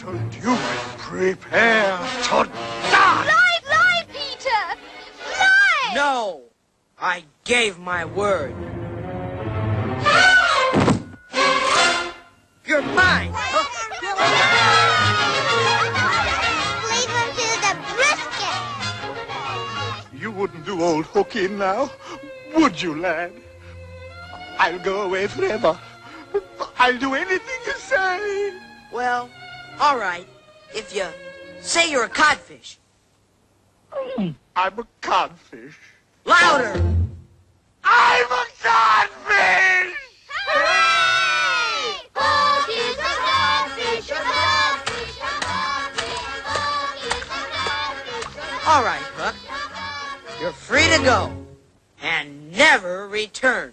told you, prepare to die! Lie, lie, Peter! Lie! No! I gave my word. You're mine! Leave him to the brisket! You wouldn't do old Hook in now, would you, lad? I'll go away forever. I'll do anything you say. Well, all right. If you say you're a codfish. Mm, I'm a codfish. Louder! I'm a codfish! Hooray! Hook is a codfish, a codfish, a codfish. Hook is a codfish, All right, Hook. You're free to go. And never return.